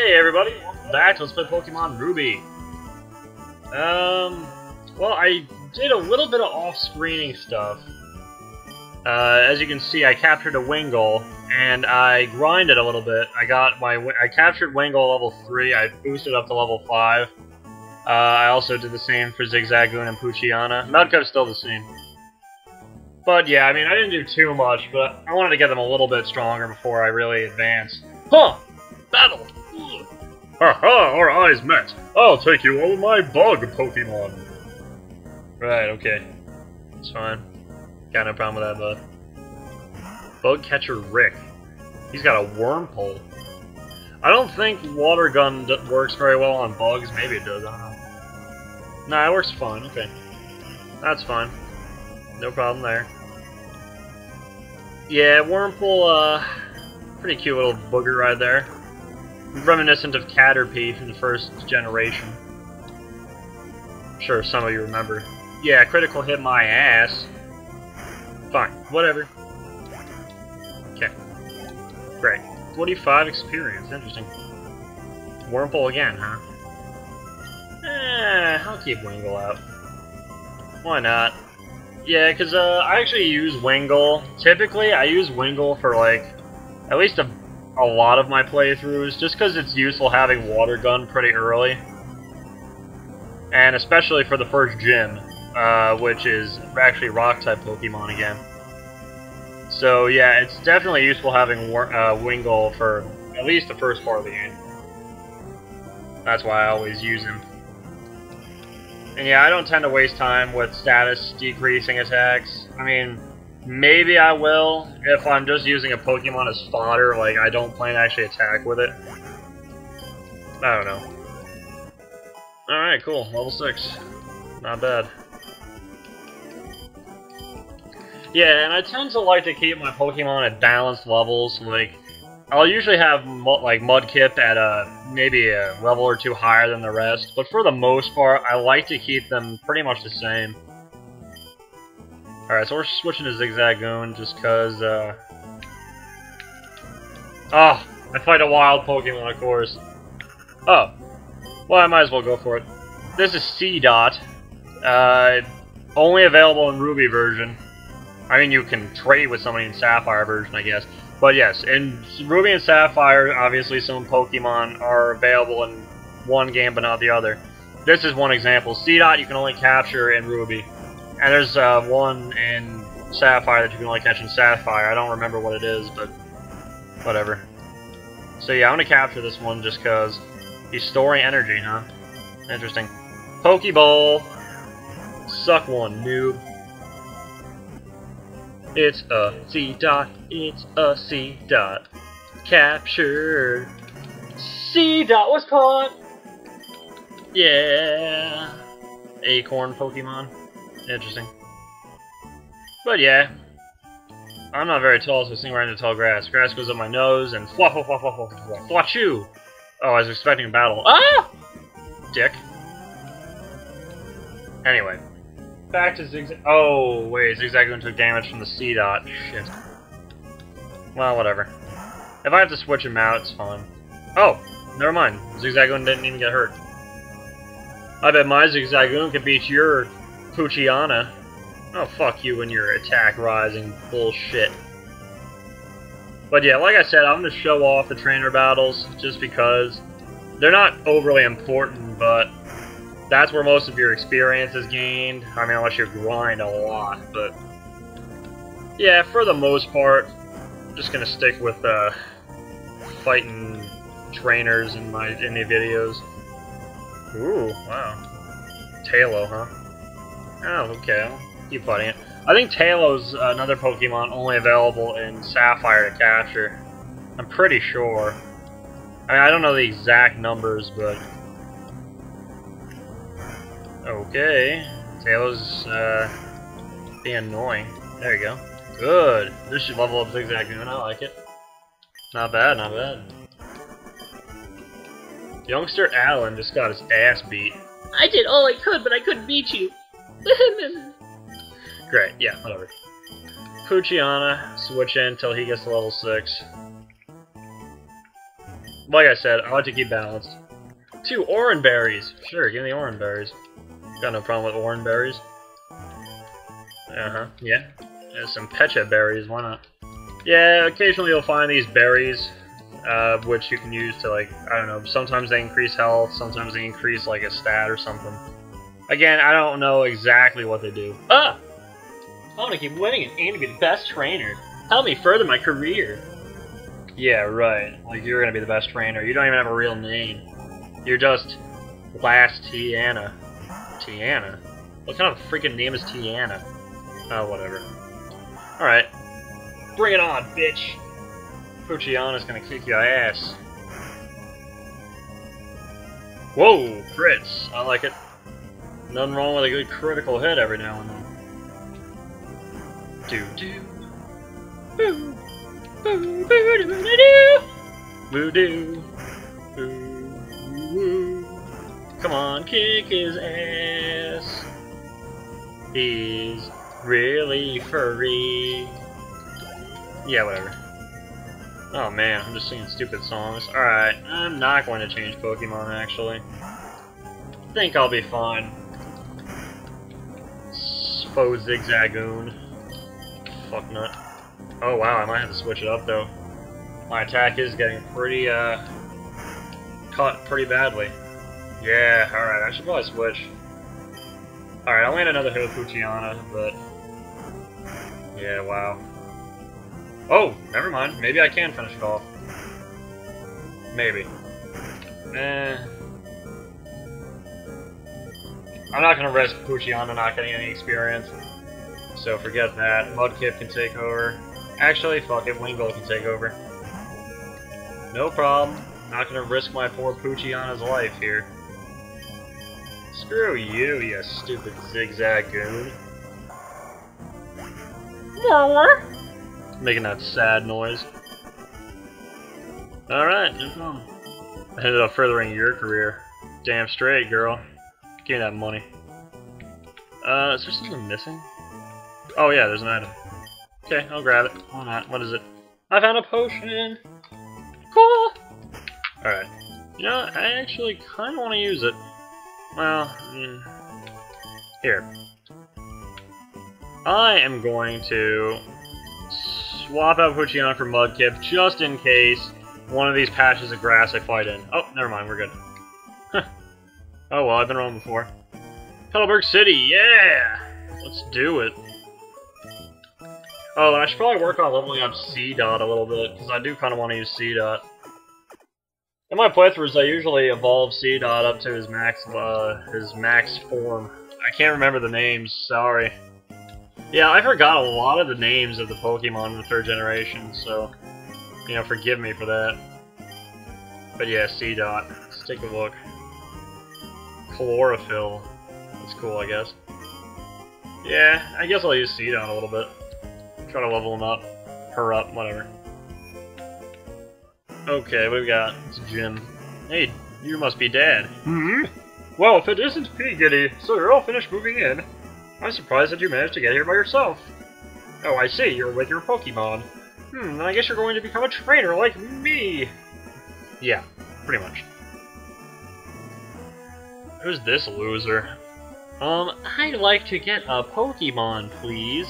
Hey everybody, welcome back to Let's Play Pokemon Ruby. Um, well I did a little bit of off-screening stuff. Uh, as you can see, I captured a Wingull, and I grinded a little bit. I got my, I captured Wingull level 3, I boosted up to level 5. Uh, I also did the same for Zigzagoon and Poochyena. Mudkip's still the same. But yeah, I mean, I didn't do too much, but I wanted to get them a little bit stronger before I really advanced. Huh! Battle! Haha, our eyes met. I'll take you over my bug Pokemon. Right, okay. It's fine. Got no problem with that, bud. Bug catcher Rick. He's got a Wurmple. I don't think water gun works very well on bugs. Maybe it does. I don't know. Nah, it works fine. Okay. That's fine. No problem there. Yeah, Wurmple, uh, pretty cute little booger right there reminiscent of Caterpie from the first generation. I'm sure some of you remember. Yeah, critical hit my ass. Fine, whatever. Okay. Great. 45 experience, interesting. Wurmple again, huh? Eh, I'll keep Wingull out. Why not? Yeah, because uh, I actually use Wingull. Typically, I use Wingull for, like, at least a a lot of my playthroughs, just because it's useful having Water Gun pretty early. And especially for the first gym, uh, which is actually Rock-type Pokemon again. So yeah, it's definitely useful having uh, Wingull for at least the first part of the game. That's why I always use him. And yeah, I don't tend to waste time with status decreasing attacks. I mean, Maybe I will if I'm just using a Pokemon as fodder, like I don't plan to actually attack with it. I don't know. Alright, cool. Level 6. Not bad. Yeah, and I tend to like to keep my Pokemon at balanced levels. Like, I'll usually have like Mudkip at a maybe a level or two higher than the rest, but for the most part, I like to keep them pretty much the same. Alright, so we're switching to Zigzagoon just because, uh... Oh, I fight a wild Pokemon, of course. Oh. Well, I might as well go for it. This is Seedot. Uh, only available in Ruby version. I mean, you can trade with somebody in Sapphire version, I guess. But yes, in Ruby and Sapphire, obviously some Pokemon are available in one game but not the other. This is one example. Seedot you can only capture in Ruby. And there's uh, one in Sapphire that you can only catch in Sapphire. I don't remember what it is, but whatever. So yeah, I'm gonna capture this one just because he's storing energy, huh? Interesting. Pokeball! Suck one, noob. It's a Seedot, it's a C dot. Captured. Seedot was caught! Yeah! Acorn Pokemon. Interesting. But yeah. I'm not very tall, so sing right into tall grass. Grass goes up my nose and fluff, fluff, fluff, fluff, fluff, fluff, you. Oh, I was expecting a battle. Ah! Dick. Anyway. Back to Zigzag. Oh, wait, Zigzagoon took damage from the Seedot. Shit. Well, whatever. If I have to switch him out, it's fine. Oh, never mind. Zigzagoon didn't even get hurt. I bet my Zigzagoon could beat your Poochyena. Oh, fuck you and your attack rising bullshit. But yeah, like I said, I'm going to show off the trainer battles just because they're not overly important, but that's where most of your experience is gained. I mean, unless you grind a lot, but yeah, for the most part, I'm just going to stick with uh, fighting trainers in my in the videos. Ooh, wow. Taillow, huh? Oh, okay. I'll keep fighting it. I think Taillow's another Pokemon only available in Sapphire to capture. I'm pretty sure. I mean, I don't know the exact numbers, but... Okay. Taillow's, uh, being annoying. There you go. Good. This should level up Zigzagoon. I like it. Not bad, not bad. Youngster Alan just got his ass beat. I did all I could, but I couldn't beat you. Great, yeah, whatever. Poochyena, switch in until he gets to level 6. Like I said, I like to keep balanced. Two orange berries. Sure, give me the orange berries. Got no problem with orange berries. Uh-huh, yeah. There's some pecha berries, why not? Yeah, occasionally you'll find these berries, uh, which you can use to, like, I don't know, sometimes they increase health, sometimes they increase, like, a stat or something. Again, I don't know exactly what they do. Ah! I want to keep winning and aim to be the best trainer. Help me further my career. Yeah, right. Like, you're gonna be the best trainer. You don't even have a real name. You're just Lass Tiana. Tiana? What kind of freaking name is Tiana? Oh, whatever. Alright. Bring it on, bitch! Poochyena's gonna kick your ass. Whoa, crits. I like it. Nothing wrong with a good critical hit every now and then. Do do. Boo. Boo boo doo doo doo. Boo doo. Boo woo. Come on, kick his ass. He's really furry. Yeah, whatever. Oh man, I'm just singing stupid songs. Alright, I'm not going to change Pokemon actually. I think I'll be fine. Foe Zigzagoon. Fuck nut. Oh wow, I might have to switch it up though. My attack is getting pretty, uh, caught pretty badly. Yeah, alright, I should probably switch. Alright, I'll land another Poochyena, but... Yeah, wow. Oh, never mind. Maybe I can finish it off. Maybe. Eh. I'm not gonna risk Poochyena not getting any experience. So forget that. Mudkip can take over. Actually, fuck it, Wingull can take over. No problem. Not gonna risk my poor Poochyena's life here. Screw you, you stupid Zigzagoon. Making that sad noise. Alright, no problem. I ended up furthering your career. Damn straight, girl. Give me that money. Uh, is there something missing? Oh yeah, there's an item. Okay, I'll grab it. Why not? What is it? I found a potion! Cool! Alright. You know, I actually kind of want to use it. Well, mm, here. I am going to swap out Poochyena for Mudkip just in case one of these patches of grass I fight in. Oh, never mind, we're good. Oh well, I've been wrong before. Petalburg City, yeah! Let's do it. Oh, I should probably work on leveling up Seedot a little bit, because I do kind of want to use Seedot. In my playthroughs, I usually evolve Seedot up to his max, uh, his max form. I can't remember the names, sorry. Yeah, I forgot a lot of the names of the Pokemon in the third generation, so, you know, forgive me for that. But yeah, Seedot. Let's take a look. Chlorophyll. That's cool, I guess. Yeah, I guess I'll use Seedot a little bit. Try to level him up. Her up, whatever. Okay, what we got? It's Jim. Hey, you must be Dad. Hmm? Well, if it isn't Peagitty, so you're all finished moving in. I'm surprised that you managed to get here by yourself. Oh, I see, you're with your Pokemon. Hmm, I guess you're going to become a trainer like me. Yeah, pretty much. Who's this loser? Um, I'd like to get a Pokemon, please.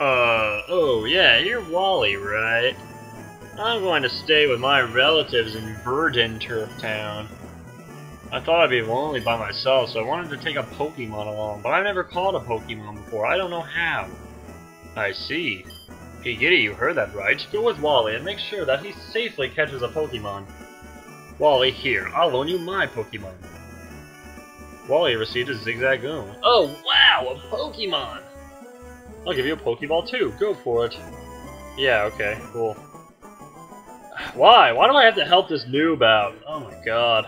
Uh, oh yeah, you're Wally, right? I'm going to stay with my relatives in Verdanturf Town. I thought I'd be lonely by myself, so I wanted to take a Pokemon along, but I've never caught a Pokemon before. I don't know how. I see. Hey Giddy, you heard that right. Go with Wally and make sure that he safely catches a Pokemon. Wally, here, I'll loan you my Pokemon. Wally received a Zigzagoon. Oh, wow, a Pokemon! I'll give you a Pokeball too. Go for it. Yeah, okay, cool. Why? Why do I have to help this noob out? Oh my god.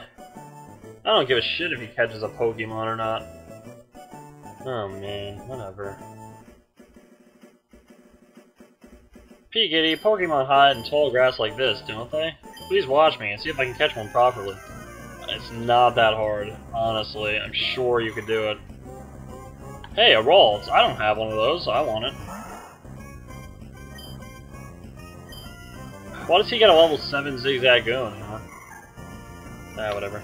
I don't give a shit if he catches a Pokemon or not. Oh man, whatever. Peagitty, Pokemon hide in tall grass like this, don't they? Please watch me and see if I can catch one properly. It's not that hard, honestly. I'm sure you could do it. Hey, a Ralts. I don't have one of those. I want it. Why does he get a level 7 Zigzagoon, huh? Ah, whatever.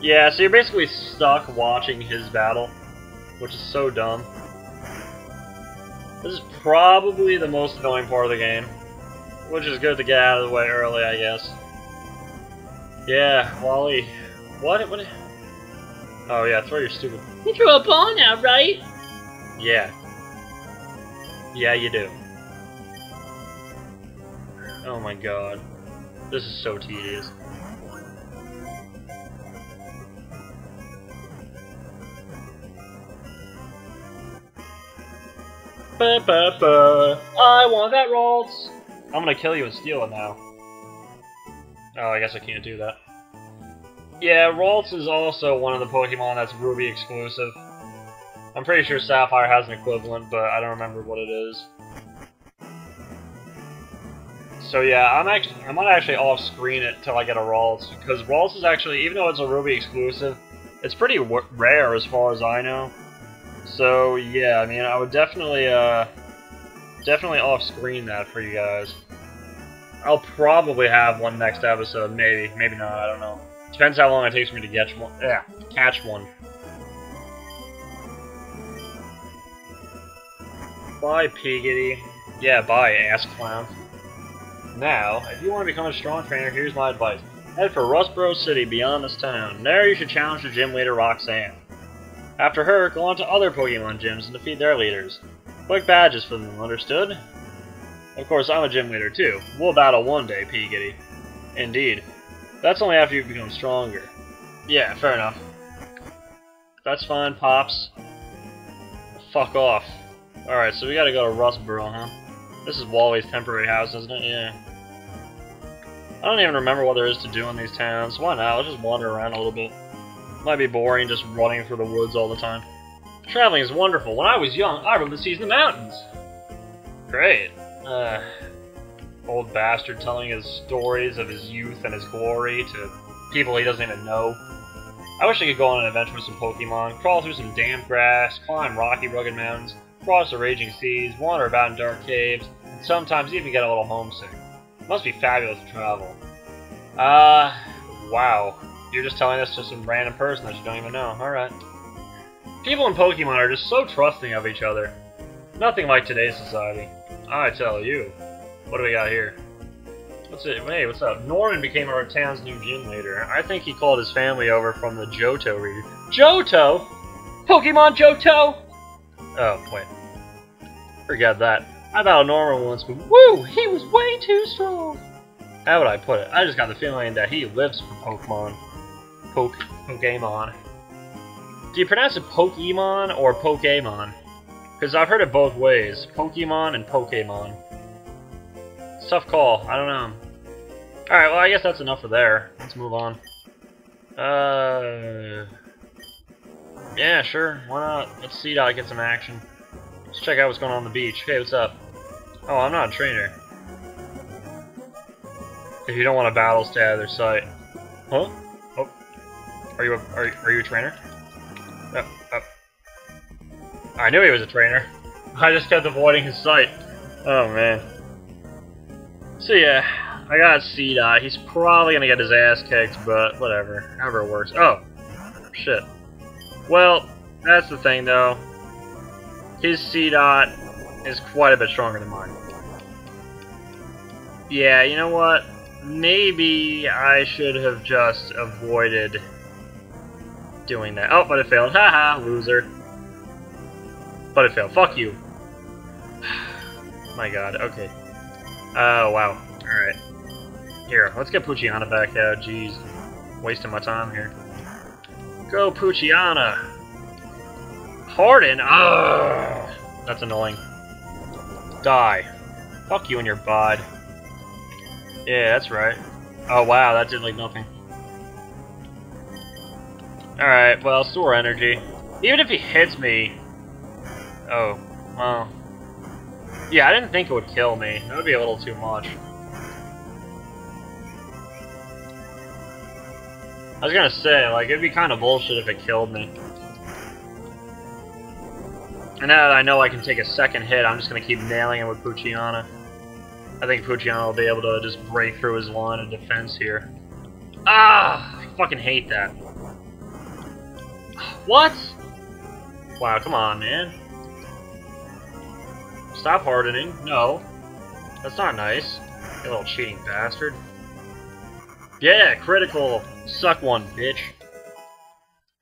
Yeah, so you're basically stuck watching his battle, which is so dumb. This is probably the most annoying part of the game, which is good to get out of the way early, I guess. Yeah, Wally. What? What? Oh yeah, throw your stupid. You threw a ball now, right? Yeah. Yeah, you do. Oh my god. This is so tedious. Ba, ba, ba. I want that Ralts! I'm gonna kill you and steal it now. Oh, I guess I can't do that. Yeah, Ralts is also one of the Pokemon that's Ruby exclusive. I'm pretty sure Sapphire has an equivalent, but I don't remember what it is. So yeah, I'm actually I might actually off screen it till I get a Ralts because Ralts is actually even though it's a Ruby exclusive, it's pretty rare as far as I know. So yeah, I mean I would definitely uh definitely off screen that for you guys. I'll probably have one next episode, maybe, maybe not, I don't know. Depends how long it takes me to catch one. Yeah, catch one. Bye, Peagity. Yeah, bye, ass clown. Now, if you want to become a strong trainer, here's my advice. Head for Rustboro City beyond this town. There you should challenge the gym leader Roxanne. After her, go on to other Pokemon gyms and defeat their leaders. Quick badges for them, understood? Of course, I'm a gym leader too. We'll battle one day, Peagity. Indeed. That's only after you become stronger. Yeah, fair enough. That's fine, Pops. Fuck off. Alright, so we gotta go to Rustboro, huh? This is Wally's temporary house, isn't it? Yeah. I don't even remember what there is to do in these towns. Why not? Let's just wander around a little bit. Might be boring just running through the woods all the time. Traveling is wonderful. When I was young, I rode the seas in the mountains. Great. Uh, old bastard telling his stories of his youth and his glory to people he doesn't even know. I wish I could go on an adventure with some Pokemon, crawl through some damp grass, climb rocky, rugged mountains, cross the raging seas, wander about in dark caves, and sometimes even get a little homesick. Must be fabulous to travel. Uh, wow. You're just telling this to some random person that you don't even know. Alright. People in Pokemon are just so trusting of each other. Nothing like today's society. I tell you. What do we got here? What's it? Hey, what's up? Norman became our town's new gym leader. I think he called his family over from the Johto region. Johto? Pokemon Johto? Oh, wait. Forget that. I battled Norman once, but woo! He was way too strong! How would I put it? I just got the feeling that he lives for Pokemon. Poke, Pokemon. Do you pronounce it Pokemon or Pokemon? Because I've heard it both ways. Pokemon and Pokemon. Tough call. I don't know. Alright, well, I guess that's enough for there. Let's move on. Uh... Yeah, sure. Why not? Let's see Dot get some action. Let's check out what's going on on the beach. Hey, what's up? Oh, I'm not a trainer. If you don't want to battle, stay out of their sight. Huh? Are you a, are, are you a trainer? Oh, oh. I knew he was a trainer. I just kept avoiding his sight. Oh, man. So yeah, I got Seedot. He's probably gonna get his ass kicked, but whatever. However it works. Oh! Shit. Well, that's the thing though. His Seedot is quite a bit stronger than mine. Yeah, you know what? Maybe I should have just avoided doing that. Oh, but it failed. Haha, loser. But it failed. Fuck you. My god, okay. Oh, wow. Alright. Here, let's get Poochyena back out. Jeez. Wasting my time here. Go, Poochyena! Harden? Ugh! That's annoying. Die. Fuck you and your bod. Yeah, that's right. Oh, wow, that did like nothing. Alright, well, store energy. Even if he hits me... Oh, well... Yeah, I didn't think it would kill me. That would be a little too much. I was gonna say, like, it'd be kind of bullshit if it killed me. And now that I know I can take a second hit, I'm just gonna keep nailing it with Poochyena. I think Poochyena will be able to just break through his line of defense here. Ah! I fucking hate that. What? Wow, come on, man. Stop hardening. No. That's not nice. You little cheating bastard. Yeah, critical. Suck one, bitch.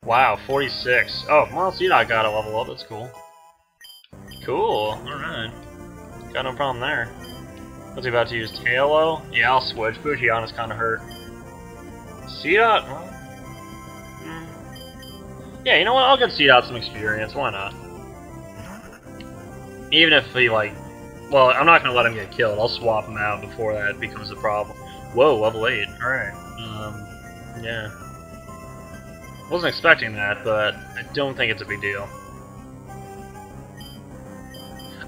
Wow, 46. Oh, well, Seedot got a level up. That's cool. Cool. Alright. Got no problem there. What's he about to use? Halo? Yeah, I'll switch. Poochyena's kind of hurt. Seedot? Well. Yeah, you know what? I'll get Seedot some experience. Why not? Even if he, like... Well, I'm not going to let him get killed. I'll swap him out before that becomes a problem. Whoa, level 8. Alright. Um, yeah. Wasn't expecting that, but I don't think it's a big deal.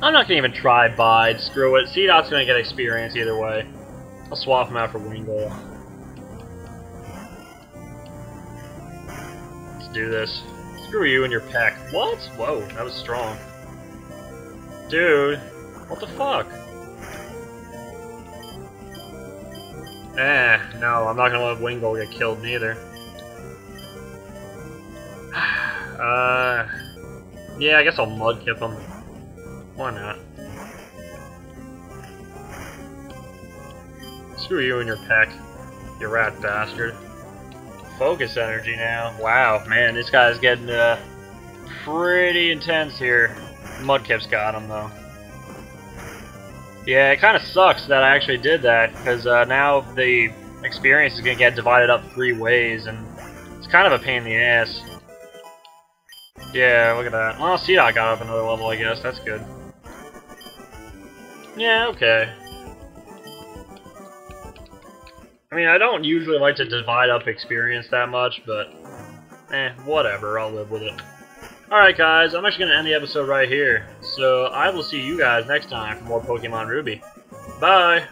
I'm not gonna even try Bide. Screw it. Seedot's gonna get experience either way. I'll swap him out for Wingull. Do this. Screw you and your pack. What? Whoa, that was strong. Dude, what the fuck? Eh, no, I'm not gonna let Wingull get killed neither. uh, yeah, I guess I'll Mudkip him. Why not? Screw you and your pack, you rat bastard. Focus energy now. Wow, man, this guy's getting uh, pretty intense here. Mudkip's got him, though. Yeah, it kind of sucks that I actually did that, because uh, now the experience is going to get divided up three ways, and it's kind of a pain in the ass. Yeah, look at that. Well, Seedot got up another level, I guess. That's good. Yeah, okay. I mean, I don't usually like to divide up experience that much, but eh, whatever, I'll live with it. Alright guys, I'm actually going to end the episode right here, so I will see you guys next time for more Pokemon Ruby. Bye!